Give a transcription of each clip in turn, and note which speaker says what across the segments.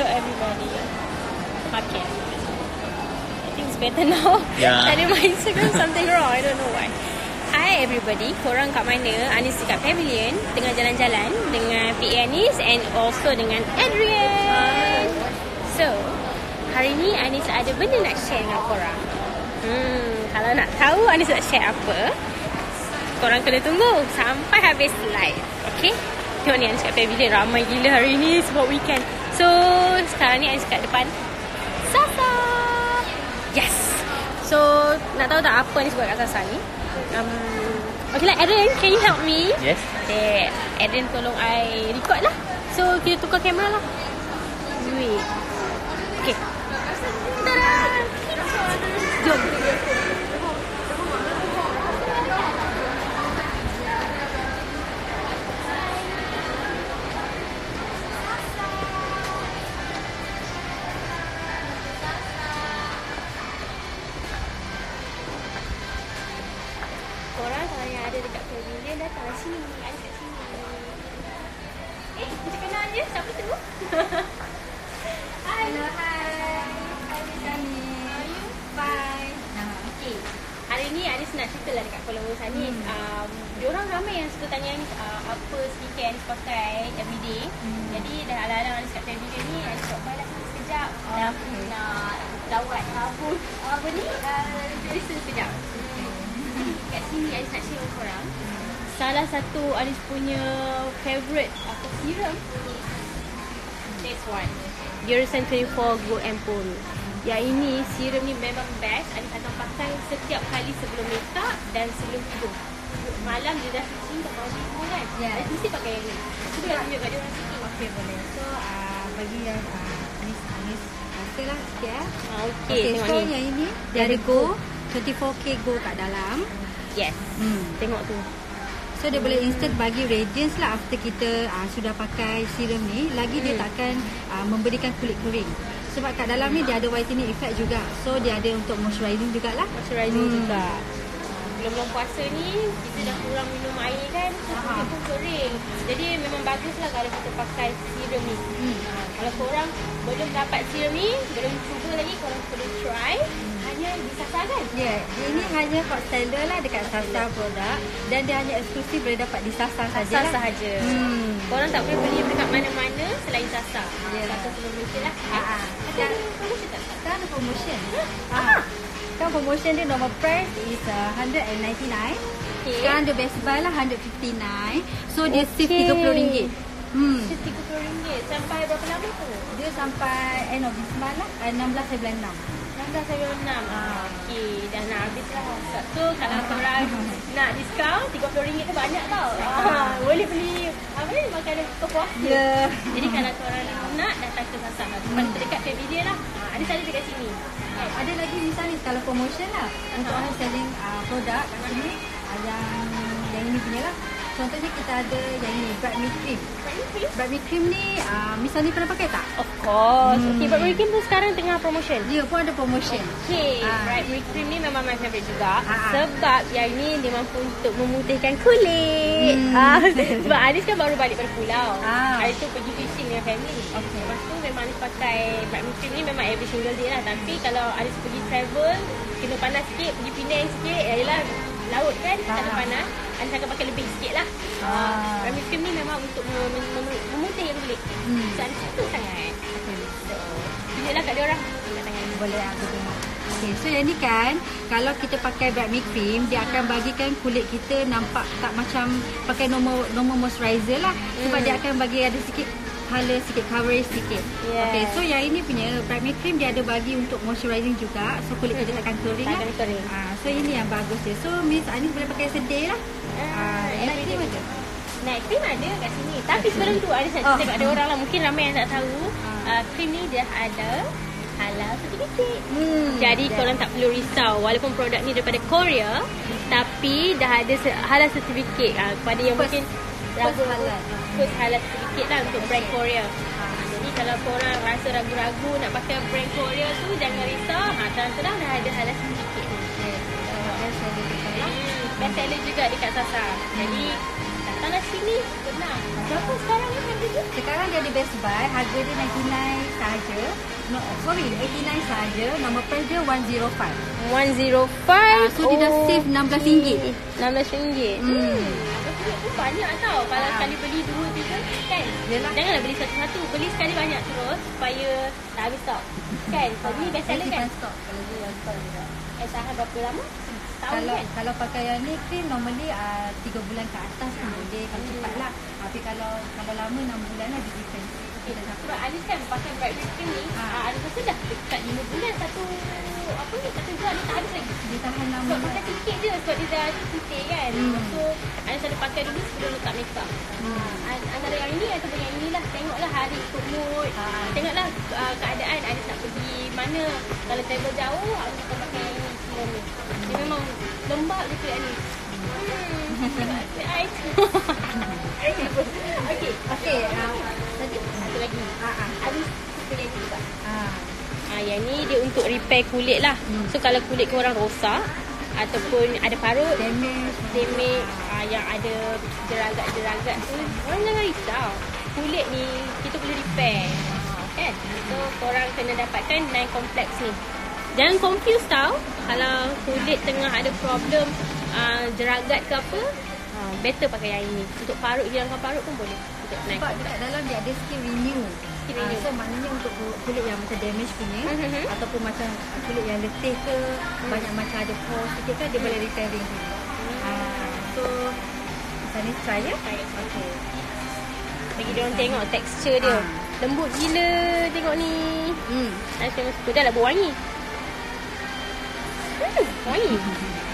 Speaker 1: Hello everybody. Okay. I think it's better now.
Speaker 2: Yeah.
Speaker 1: Tadi my Instagram something wrong. I don't know why. Hi everybody. Korang kat mana? Anis dekat Pavilion. Tengah jalan-jalan dengan PA Anis and also dengan Adrian. So, hari ni Anis ada benda nak share dengan korang. Hmm, kalau nak tahu Anis nak share apa, korang kena tunggu sampai habis live. Okay? Tengok ni Anis kat Pavilion. Ramai gila hari ni sebab weekend. So, sekarang ni Anis kat depan Sasa. Yes. So, nak tahu tak apa Anis buat kat Sasa ni? Um, okay lah, Aaron, can you help me?
Speaker 2: Yes.
Speaker 1: Okay, Aaron tolong I record lah. So, kita tukar kamera lah. Wait. Apa skincare Anis pakai everyday. Hmm. Jadi dah ala-ala Anis kat pavilion ni, Anis buat buy lah sekejap.
Speaker 3: Oh,
Speaker 1: nak,
Speaker 3: okay.
Speaker 1: nak lawat sabun. Apa ni? Uh, Jerison sekejap. Kat sini Anis nak share korang. Salah satu Anis punya favourite apa serum. This one. Duracell 24 Go Ampoule. Yang ini serum ni memang best. Anis akan pakai setiap kali sebelum up dan sebelum tidur. Malam dia dah cuci dah bau tidur kan.
Speaker 3: Ya.
Speaker 1: Anis mesti pakai yang ni. Nak tunjuk kat dia orang sikit.
Speaker 3: Okey boleh. So uh, bagi yang uh, Anis Anis rasa lah sikit eh.
Speaker 1: Ah, okay,
Speaker 3: Okey,
Speaker 1: tengok
Speaker 3: so
Speaker 1: ni.
Speaker 3: yang ini dia ada Go 24K Go kat dalam.
Speaker 1: Yes.
Speaker 3: Hmm.
Speaker 1: Tengok tu.
Speaker 3: So dia boleh instant bagi radiance lah after kita uh, sudah pakai serum ni. Lagi dia
Speaker 1: Hmm.
Speaker 3: takkan uh, memberikan kulit kering. Sebab kat dalam ni dia ada whitening effect juga. So dia ada untuk moisturizing jugalah.
Speaker 1: Moisturizing
Speaker 3: Hmm.
Speaker 1: juga. Belum-belum puasa ni kita dah kurang minum air kan. So
Speaker 3: Aha.
Speaker 1: kulit pun kering. Jadi memang bagus lah kalau kita pakai serum ni.
Speaker 3: Hmm.
Speaker 1: Ha, kalau korang belum dapat serum ni, belum cuba lagi, korang perlu try. Hanya di Sasa kan?
Speaker 3: Ya, yeah, ini hanya hot seller lah dekat Sasa produk dan dia hanya eksklusif boleh dapat di Sasa
Speaker 1: Sasa
Speaker 3: saja.
Speaker 1: sahaja.
Speaker 3: Hmm.
Speaker 1: Korang tak boleh beli dekat mana-mana selain Sasa.
Speaker 3: Ya.
Speaker 1: Sasa sebelum mungkin lah.
Speaker 3: Ah, ah.
Speaker 1: Ada promotion tak?
Speaker 3: Sekarang ada promotion.
Speaker 1: Apa?
Speaker 3: Ah. Sekarang promotion dia normal price is uh, 199.
Speaker 1: Okay.
Speaker 3: Sekarang dia best buy lah 159. So dia
Speaker 1: Okay.
Speaker 3: save RM30. Hmm.
Speaker 1: RM30 sampai berapa lama tu?
Speaker 3: Dia sampai end of this month lah. Uh, 16 bulan 6.
Speaker 1: 16 sampai 6 ah. Okey, dah nak habis lah Sebab tu kalau korang nak diskaun RM30 tu banyak tau ah, Boleh beli apa ni makanan kepuasan
Speaker 3: Ya.
Speaker 1: Jadi kalau korang nak datang ke Sasa Tempat terdekat Pavilion lah ah, Ada tadi dekat sini
Speaker 3: ada lagi misalnya kalau promotion lah untuk orang selling uh, produk kat sini uh, yang yang ini punya lah. Contohnya kita ada yang ini Bright Me Cream. Bright Me Cream ni uh, misalnya pernah pakai tak?
Speaker 1: Of course
Speaker 3: Hmm.
Speaker 1: Okey, Bright Cream tu sekarang tengah promotion
Speaker 3: Dia pun ada promotion.
Speaker 1: Okay,
Speaker 3: Ah.
Speaker 1: Bright Milk Cream ni memang my favourite juga
Speaker 3: ah.
Speaker 1: Sebab yang ni dia mampu untuk memutihkan kulit
Speaker 3: Hmm.
Speaker 1: ah, Sebab Anis kan baru balik dari pulau. Hari tu pergi fishing dengan family
Speaker 3: Okay.
Speaker 1: Lepas tu memang Anis pakai Bright Milk Cream ni memang every single day lah Tapi kalau Anis pergi travel Kena panas sikit, pergi Penang sikit Yalah, laut kan,
Speaker 3: Ah,
Speaker 1: tak ada
Speaker 3: ah.
Speaker 1: panas Anis akan pakai lebih sikit lah
Speaker 3: Ah.
Speaker 1: Milk Cream ni memang untuk mem- mem- memutihkan kulit
Speaker 3: Hmm.
Speaker 1: So Anis suka sangat
Speaker 3: Okay.
Speaker 1: So, tunjuklah kat dia orang tangan
Speaker 3: Boleh aku tengok. Okay, so yang ni kan kalau kita pakai Bright Me Cream dia akan bagikan kulit kita nampak tak macam pakai normal normal moisturizer lah sebab
Speaker 1: Hmm.
Speaker 3: dia akan bagi ada sikit colour sikit coverage sikit.
Speaker 1: Yeah.
Speaker 3: Okay, so yang ini punya Me Cream dia ada bagi untuk moisturizing juga so kulit kita takkan kering
Speaker 1: Takkan
Speaker 3: lah.
Speaker 1: kering.
Speaker 3: Ah, so ini yang bagus dia. So Miss Anis boleh pakai sedih lah. Ah, yang cream ada.
Speaker 1: Night cream ada kat sini. Tapi sebelum tu ada nak
Speaker 3: Oh.
Speaker 1: kat ada orang lah. Mungkin ramai yang tak tahu.
Speaker 3: Ah.
Speaker 1: Uh, cream ni dia ada halal certificate.
Speaker 3: Hmm.
Speaker 1: Jadi
Speaker 3: yeah.
Speaker 1: korang tak perlu risau walaupun produk ni daripada Korea tapi dah ada halal certificate uh, kepada yang
Speaker 3: First-
Speaker 1: mungkin
Speaker 3: halal.
Speaker 1: First halal certificate lah untuk brand Korea.
Speaker 3: Ah.
Speaker 1: Jadi kalau korang rasa ragu-ragu nak pakai brand Korea tu jangan risau. Ha terang-terang dah ada.
Speaker 3: Yes. Boleh pakai lah.
Speaker 1: Hmm, best seller juga dekat Sasa. Jadi tanah sini benar. Berapa sekarang ni harga dia?
Speaker 3: Sekarang dia ada Best Buy, harga dia 99 sahaja. No, sorry, 89 sahaja. Nombor price dia 105.
Speaker 1: 105.
Speaker 3: Ah, so dia dah save RM16.
Speaker 1: RM16.
Speaker 3: Hmm.
Speaker 1: Tu banyak tau. Kalau
Speaker 3: Ah.
Speaker 1: sekali beli dua tiga kan?
Speaker 3: Yelah.
Speaker 1: Janganlah beli satu-satu. Beli sekali banyak terus Supaya tak habis stok. Kan? So ni best seller kan?
Speaker 3: stok. Kalau dia yang stok juga.
Speaker 1: Eh tahan berapa lama? Tahun
Speaker 3: Kalau
Speaker 1: kan?
Speaker 3: kalau pakai yang ni cream normally uh, 3 bulan ke atas pun boleh. Kalau cepat lah. Tapi kalau kalau lama 6 bulan lah dia
Speaker 1: sebab Anis kan pakai bright cream ni
Speaker 3: Ah.
Speaker 1: ah. Anis rasa dah dekat 5 bulan Satu Apa ni Satu bulan ni tak habis lagi
Speaker 3: Dia tahan lama.
Speaker 1: Sebab pakai sikit je Sebab dia dah putih kan
Speaker 3: Hmm.
Speaker 1: So Anis selalu pakai dulu Sebelum letak makeup
Speaker 3: Hmm.
Speaker 1: An- Antara yang ini Ataupun yang inilah Tengoklah hari ikut mood
Speaker 3: Ah.
Speaker 1: Tengoklah uh, keadaan Anis nak pergi mana Kalau travel jauh Anis akan pakai yang ini semua ni Dia memang lembab je kulit Anis Hmm.
Speaker 3: Okey, uh, tadi
Speaker 1: Satu lagi
Speaker 3: ah ah.
Speaker 1: Juga
Speaker 3: Ah.
Speaker 1: Yang ni dia untuk repair kulit lah.
Speaker 3: Hmm.
Speaker 1: So kalau kulit korang rosak ataupun ada parut,
Speaker 3: Damage.
Speaker 1: damage, ah, yang ada jeragat-jeragat tu, orang jangan risau. Kulit ni kita boleh repair. Ah, kan? So korang kena dapatkan nine complex ni. Jangan confuse tau kalau kulit tengah ada problem ah, jeragat ke apa, ah, better pakai yang ini. Untuk parut, hilangkan parut pun boleh. Untuk nine
Speaker 3: Sebab dekat dalam dia ada skin renew.
Speaker 1: Skin renew.
Speaker 3: so maknanya untuk ku- kulit yang macam damage punya
Speaker 1: Mhm.
Speaker 3: ataupun macam kulit yang letih ke banyak macam ada pores sikit kan dia boleh repairing juga. Ah, so macam ni try ya. Okey.
Speaker 1: Bagi dia orang tengok tekstur dia.
Speaker 3: Ah.
Speaker 1: Lembut gila tengok ni.
Speaker 3: Hmm.
Speaker 1: Saya memang suka dah lah berwangi. Hmm, wangi.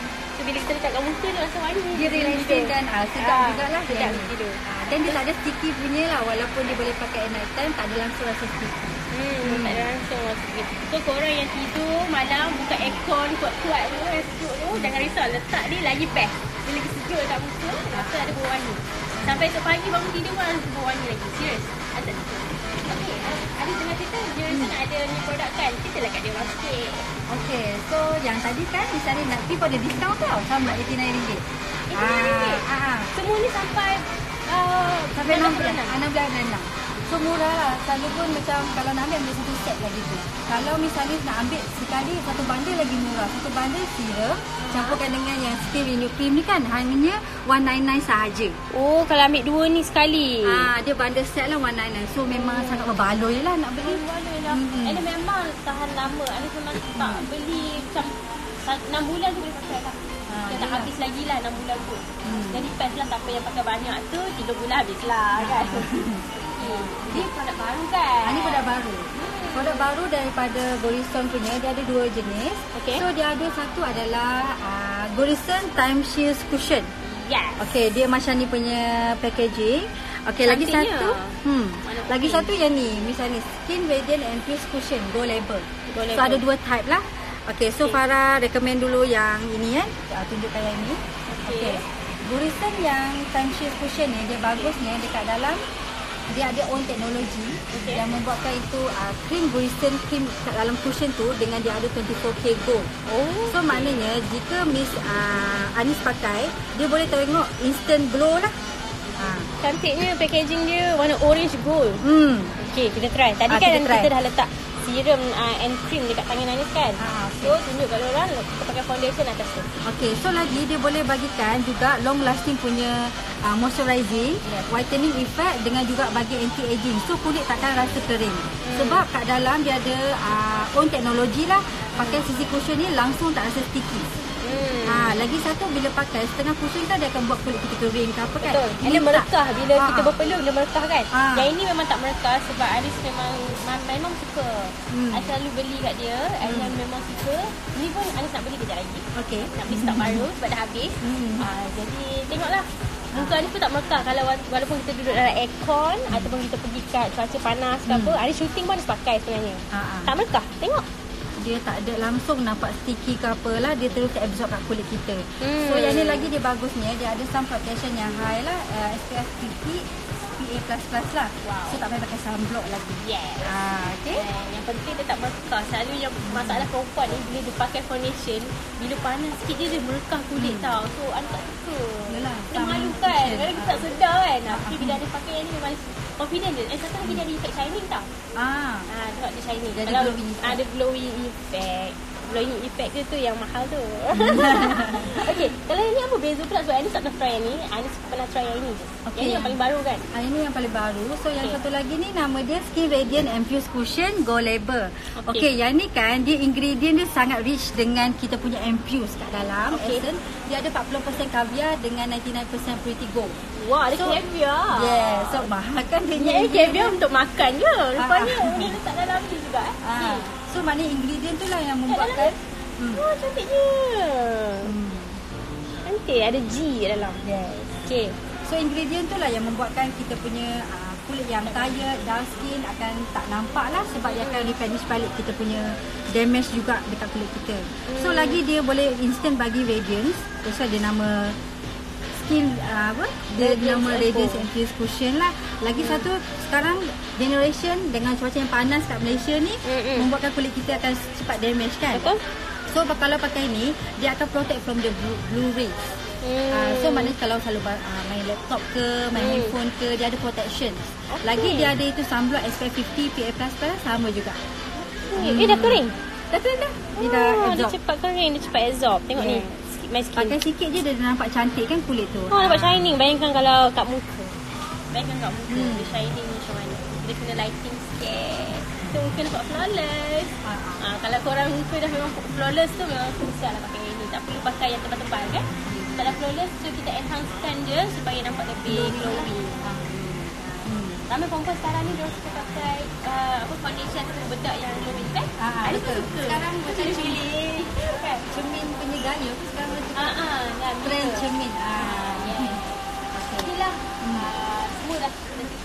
Speaker 1: Bila kita letak kat muka tu rasa wangi.
Speaker 3: Dia relaxing dan ah, sedap
Speaker 1: Ah,
Speaker 3: jugalah
Speaker 1: sedap
Speaker 3: yang ni.
Speaker 1: gila.
Speaker 3: Ah, dan dia tak ada sticky punya lah walaupun dia boleh pakai at night time tak ada langsung rasa sticky.
Speaker 1: Hmm, tak ada langsung rasa. So korang yang tidur malam buka aircon kuat-kuat tu yang sejuk tu jangan risau letak dia lagi best. Dia lagi sejuk dekat muka rasa ada bau wangi. Sampai esok pagi bangun tidur pun rasa bau wangi lagi. Serius. Ada. Okay, ada tengah cerita Jerison ada ni produk kan. Kita lah kat dia orang sikit.
Speaker 3: Okey, so yang tadi kan misalnya nak pergi pada diskaun tau sama RM89.
Speaker 1: RM89?
Speaker 3: Ah, ah.
Speaker 1: Semua ni sampai uh,
Speaker 3: Sampai 6 bulan.
Speaker 1: bulan.
Speaker 3: Ah, 6 bulan dan 6. So murah lah. Selalu pun macam kalau nak ambil ambil satu set lah gitu. Kalau misalnya nak ambil sekali satu bundle lagi murah. Satu bundle serum campurkan dengan yang skin renew cream ni kan hanya 199 sahaja.
Speaker 1: Oh, kalau ambil dua ni sekali.
Speaker 3: Ah, dia bundle set lah 199. So memang sangat berbaloi lah nak beli.
Speaker 1: Mm-hmm. And memang tahan lama. Ada memang tak beli macam 6 bulan tu boleh pakai lah.
Speaker 3: Ah,
Speaker 1: Dia tak habis lagi lah 6 bulan tu.
Speaker 3: Hmm.
Speaker 1: Jadi best lah siapa yang pakai banyak tu 3 bulan habis lah kan. Hmm. Ini produk baru kan?
Speaker 3: Ah, ni produk baru. Produk baru daripada Gorison punya dia ada dua jenis.
Speaker 1: Okey.
Speaker 3: So dia ada satu adalah uh, Gorison Time Shield Cushion.
Speaker 1: Yes.
Speaker 3: Okey, dia macam ni punya packaging. Okey, lagi
Speaker 1: Cantiknya.
Speaker 3: satu. Hmm. Lagi
Speaker 1: pink?
Speaker 3: satu yang ni, misalnya Skin Radiant and Fuse Cushion Gold Label. So
Speaker 1: label.
Speaker 3: ada dua type lah. Okey, so
Speaker 1: Okey.
Speaker 3: Farah recommend dulu yang ini kan. Uh, tunjukkan yang ni.
Speaker 1: Okey.
Speaker 3: Okey. Gorison yang Time Shield Cushion ni dia bagusnya dekat dalam dia ada own teknologi
Speaker 1: Okey.
Speaker 3: yang membuatkan itu uh, cream Gorison cream kat dalam cushion tu dengan dia ada 24K gold.
Speaker 1: Oh.
Speaker 3: So maknanya jika Miss uh, Anis pakai, dia boleh tengok instant glow lah. Ha.
Speaker 1: Cantiknya packaging dia warna orange gold.
Speaker 3: Hmm.
Speaker 1: Okay, kita try. Tadi
Speaker 3: Ah,
Speaker 1: kan
Speaker 3: kita try.
Speaker 1: kita dah letak serum uh, and cream dekat tangan Anis kan?
Speaker 3: Ah,
Speaker 1: So, tunjuk kat orang kita pakai foundation atas tu.
Speaker 3: Okay, so lagi dia boleh bagikan juga long lasting punya uh, moisturizing,
Speaker 1: Yes.
Speaker 3: whitening effect dengan juga bagi anti aging. So kulit takkan rasa kering. Hmm. Sebab kat dalam dia ada uh, own teknologi lah. Pakai sisi cushion ni langsung tak rasa sticky.
Speaker 1: Hmm.
Speaker 3: Ha, lagi satu bila pakai setengah kan dia akan buat kulit kita kering ke apa kan.
Speaker 1: Betul.
Speaker 3: Ini
Speaker 1: dia merekah bila
Speaker 3: Ah,
Speaker 1: kita
Speaker 3: ah.
Speaker 1: berpeluh dia merekah kan.
Speaker 3: Ah.
Speaker 1: Yang ini memang tak merekah sebab Aris memang ma- memang suka.
Speaker 3: Hmm.
Speaker 1: I selalu beli kat dia. Hmm. Memang suka. Ni pun Aris nak beli kejap lagi.
Speaker 3: Okey.
Speaker 1: Nak beli stok baru sebab dah habis.
Speaker 3: Hmm.
Speaker 1: Ah, jadi tengoklah. Muka Anis pun tak merekah kalau wa- walaupun kita duduk dalam aircon ataupun kita pergi kat cuaca panas ke
Speaker 3: Hmm.
Speaker 1: apa. Aris shooting pun Aris pakai sebenarnya.
Speaker 3: Ha, ha.
Speaker 1: Tak merekah. Tengok.
Speaker 3: Dia tak ada langsung nampak sticky ke apalah dia terus absorb kat kulit kita.
Speaker 1: Hmm.
Speaker 3: So yang ni lagi dia bagusnya dia ada sun protection yang high lah uh, SPF 50 PA++ lah.
Speaker 1: Wow.
Speaker 3: So tak payah pakai sunblock lagi.
Speaker 1: Yes.
Speaker 3: Ah, okay.
Speaker 1: And yang penting dia tak merekah. Selalu yang masalah perempuan ni bila dia pakai foundation, bila panas sikit je dia merekah kulit hmm. tau. So anak tak suka.
Speaker 3: Yelah,
Speaker 1: Dia malu kan.
Speaker 3: cushion.
Speaker 1: Kadang kita tak sedar kan. Tapi bila ada pakai yang ni memang confident je. Eh satu lagi dia ada effect shining tau.
Speaker 3: Ah.
Speaker 1: Ah, dia shining.
Speaker 3: Dia ada glowing effect.
Speaker 1: Ada glowing effect. Glowing effect dia tu yang mahal tu. okay, kalau yang ni apa beza pula sebab Anis tak pernah try yang ni. Anis pernah try yang ni je.
Speaker 3: Okay.
Speaker 1: Yang ni yang paling baru kan?
Speaker 3: Ah, ini yang paling baru. So yang
Speaker 1: Okay.
Speaker 3: satu lagi ni nama dia Skin Radiant Infused Cushion Gold Label.
Speaker 1: Okay.
Speaker 3: Okey, yang ni kan dia ingredient dia sangat rich dengan kita punya infuse kat dalam.
Speaker 1: Okay.
Speaker 3: Essence. Dia ada 40% caviar dengan 99% purity gold.
Speaker 1: Wah, ada
Speaker 3: So-
Speaker 1: caviar.
Speaker 3: Yeah, so mahal kan dia
Speaker 1: Ni eh, caviar untuk makan je. Rupanya
Speaker 3: Ah, ah.
Speaker 1: ni letak dalam ni juga eh.
Speaker 3: Ah,
Speaker 1: Ni.
Speaker 3: So maknanya ingredient tu lah yang membuatkan Hmm.
Speaker 1: Wah, cantiknya.
Speaker 3: Hmm.
Speaker 1: Cantik, ada G dalam.
Speaker 3: Yes.
Speaker 1: Okay.
Speaker 3: So ingredient tu lah yang membuatkan kita punya uh, kulit yang tired, dull skin akan tak nampak lah sebab dia akan replenish balik kita punya damage juga dekat kulit kita. So
Speaker 1: Hmm.
Speaker 3: lagi dia boleh instant bagi radiance. That's why dia nama skin uh, apa? Dia
Speaker 1: Radiance
Speaker 3: nama
Speaker 1: Eco.
Speaker 3: radiance infused cushion lah. Lagi satu sekarang generation dengan cuaca yang panas kat Malaysia ni
Speaker 1: Mm-mm.
Speaker 3: membuatkan kulit kita akan cepat damage kan.
Speaker 1: Betul.
Speaker 3: So kalau pakai ni dia akan protect from the blue, blue rays.
Speaker 1: Hmm.
Speaker 3: Uh, so maknanya kalau selalu uh, main laptop ke, main
Speaker 1: Hmm.
Speaker 3: handphone ke, dia ada protection.
Speaker 1: Okay.
Speaker 3: Lagi dia ada itu sunblock SPF 50 PA++ sama juga.
Speaker 1: Eh, eh, dah kering?
Speaker 3: Dah kena dah. Dia dah
Speaker 1: Ah, Dia
Speaker 3: absorb.
Speaker 1: cepat kering, dia cepat absorb. Tengok
Speaker 3: Yeah.
Speaker 1: ni. Sikit my skin.
Speaker 3: Pakai sikit je dia dah nampak cantik kan kulit tu.
Speaker 1: Oh, nampak shining. Bayangkan kalau kat muka. Bayangkan kat muka.
Speaker 3: Hmm.
Speaker 1: Dia shining macam mana. Dia kena lighting sikit. So, mungkin nampak flawless.
Speaker 3: Ah. Ah,
Speaker 1: kalau korang muka dah memang flawless tu memang susah lah pakai yang ni. Tak perlu pakai yang tebal-tebal kan. Dah flawless so kita enhancekan je supaya nampak lebih glowing.
Speaker 3: Hmm.
Speaker 1: Ramai perempuan sekarang ni dia suka pakai uh, apa foundation ataupun bedak yang glowing kan?
Speaker 3: Ah, ah,
Speaker 1: Ada
Speaker 3: betul.
Speaker 1: suka.
Speaker 3: Sekarang macam
Speaker 1: pilih. Kan?
Speaker 3: Cermin punya gaya tu sekarang macam
Speaker 1: Ah ah, dah
Speaker 3: trend cermin. Ah,
Speaker 1: Yes. Inilah uh, semua dah.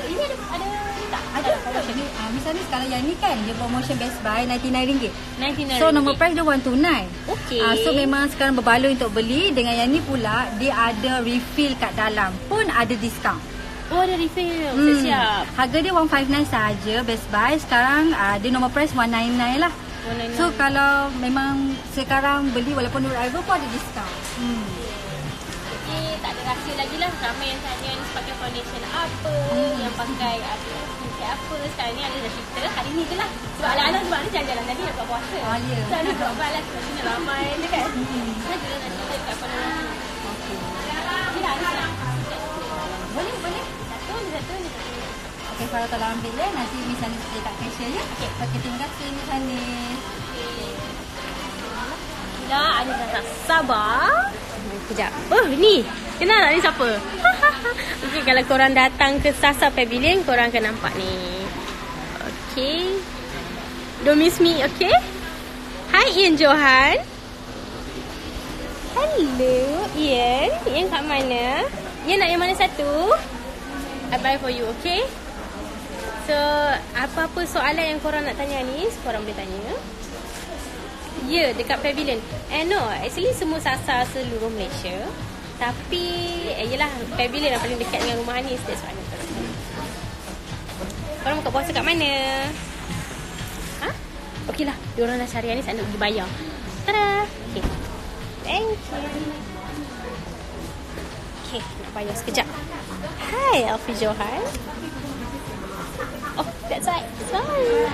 Speaker 1: Ini ada ada tak?
Speaker 3: Ada? Ni, ah, misalnya sekarang yang ni kan dia promotion Best Buy RM99.
Speaker 1: 99
Speaker 3: So nombor price dia 129.
Speaker 1: Okey.
Speaker 3: Ah, so memang sekarang berbaloi untuk beli dengan yang ni pula dia ada refill kat dalam pun ada diskaun.
Speaker 1: Oh ada refill. Hmm. Siap.
Speaker 3: Harga dia 159 saja Best Buy. Sekarang uh, dia nombor price 199 lah.
Speaker 1: 199.
Speaker 3: So kalau memang sekarang beli walaupun Nur Rival pun ada diskaun. Hmm.
Speaker 1: Jadi tak ada rahsia lagi lah Ramai yang tanya ni pakai foundation apa
Speaker 3: Hmm.
Speaker 1: Yang pakai apa skincare apa Sekarang ni ada dah cerita Hari ni je lah Sebab anak-anak sebab ni jalan-jalan tadi nak buat puasa
Speaker 3: Ah, ya.
Speaker 1: So ni buat lah Sebab sini ramai je kan
Speaker 3: Hmm.
Speaker 1: Saya juga nak cerita Ni satu ni satu
Speaker 3: Okey, Farah tolong ambil ya. Nanti Miss Anis dia tak cashier ya. Okey. Okey, terima kasih Miss Anis.
Speaker 1: Dah ada dah tak sabar Sekejap Oh ni Kenal tak ni siapa? okay, kalau korang datang ke Sasa Pavilion Korang akan nampak ni Okay Don't miss me okay Hi Ian Johan Hello Ian Ian kat mana? Ian nak yang mana satu? I buy for you okay? So Apa-apa soalan yang korang nak tanya ni Korang boleh tanya Ya, dekat pavilion. Eh no, actually semua sasar seluruh Malaysia. Tapi, eh, yelah, pavilion yang paling dekat dengan rumah Anis. That's why. Korang buka puasa kat mana? Ha? Okey lah, diorang dah cari Anis, Anis pergi bayar. Tada! Okay. Thank you. Okay, nak bayar sekejap. Hi, Alfie Johan. Oh, that's right. Sorry.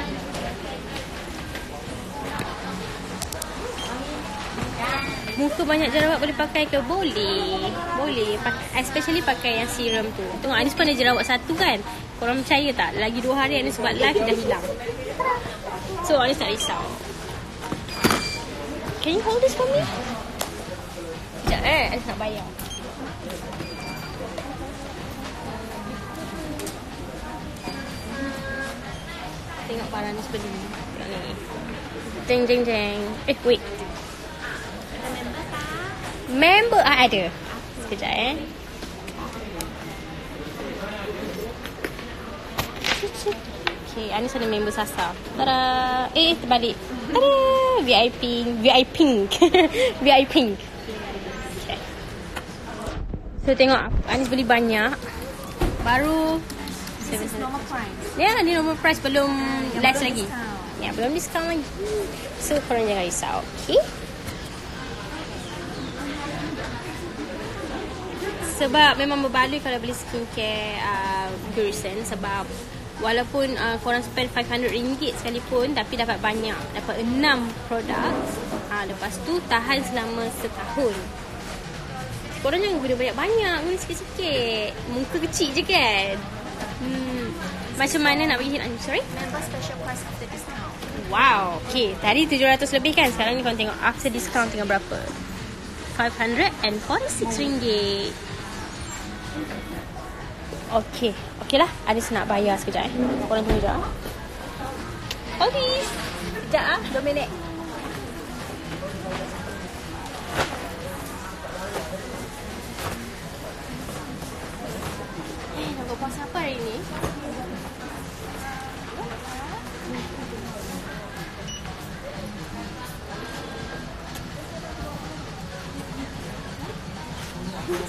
Speaker 1: Muka banyak jerawat boleh pakai ke? Boleh. Boleh. Pakai, especially pakai yang serum tu. Tengok Anis pun ada jerawat satu kan? Korang percaya tak? Lagi dua hari Anis buat live dah hilang. So Anis tak risau. Can you hold this for me? Sekejap eh. Anis nak bayar. Anis beli. Tengok ni. Jeng jeng jeng. Eh wait. Member ah, ada. Sekejap eh. Okay, Anis ada member Sasa. Tada. Eh, terbalik. Tada. VIP. VIP pink. VIP pink. Okay. So, tengok. Anis beli banyak. Baru
Speaker 3: This is normal price.
Speaker 1: Ya, ni normal price belum
Speaker 3: Yang
Speaker 1: less
Speaker 3: belum
Speaker 1: lagi.
Speaker 3: discount.
Speaker 1: Ya, belum discount lagi. So, korang jangan risau. Okay? Sebab memang berbaloi kalau beli skincare uh, Gerson sebab walaupun uh, korang spend RM500 sekalipun tapi dapat banyak, dapat 6 produk. Uh, lepas tu tahan selama setahun. Korang jangan guna banyak-banyak, guna sikit-sikit. Muka kecil je kan? Hmm. Macam mana nak bagi I'm sorry?
Speaker 3: Member special price after discount.
Speaker 1: Wow. Okay, tadi 700 lebih kan? Sekarang ni korang tengok after discount tinggal berapa? RM546. Okay. Okay lah. Anis nak bayar sekejap eh. Korang tunggu sekejap. ah. Okay. Sekejap ah. 2 minit. Eh, nak buat puasa apa hari ni?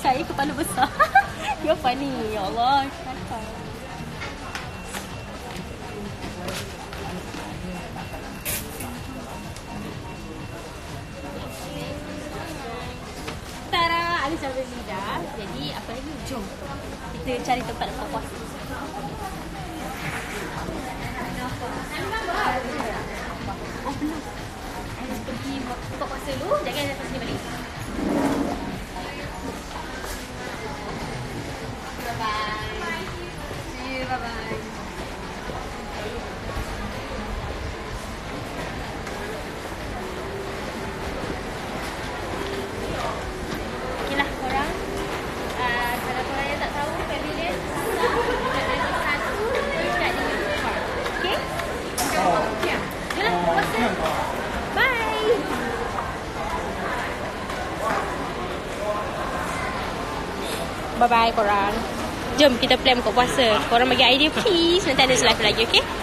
Speaker 1: Saya kepala besar. ya funny. Ya Allah. Kelakar. Tara, ada sampai lidah. Jadi apa lagi? Jom. Kita cari tempat nak puasa. Oh, belum. Pergi buka puasa dulu. Jangan datang sini balik. Bye bye korang. Jom kita plan buka puasa Korang bagi idea please. Nanti ada live lagi okay